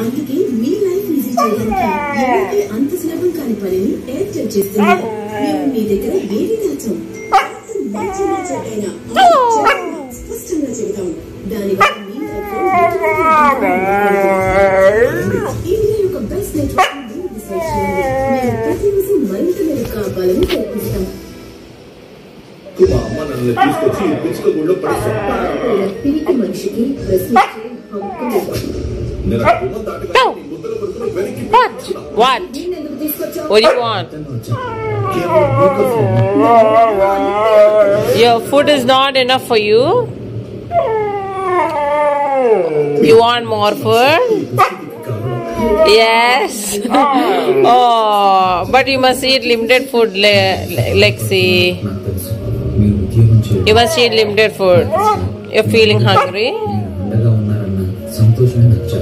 అందుకే మీ life easy చేయడానికి ఎవరికీ అంత సులభం కాని పనిని ఎయిర్టెల్ చేస్తుంది మేము మీ దగ్గర ఏది దాచాం మంచిగా చెడ్డైనా స్పష్టంగా చెబుతాం. దానివల్ల మీ లైఫ్ ఇది ఒక బెస్ట్ నెట్వర్క్ ప్రతిరోజు మరింత మెరుగు కావాలని ప్రయత్నిస్తాం మా అమ్మ నన్ను తీసుకొచ్చి పిచ్చుక గుళ్ళో పడేస్తాను పిరికి మనిషికి ప్రశ్నించే హక్కు Eh, no. What? What? What do you want? Your food is not enough for you? You want more food? Yes. oh, but you must eat limited food, Le Le Lexi. You must eat limited food. You're feeling hungry? 从不追美剧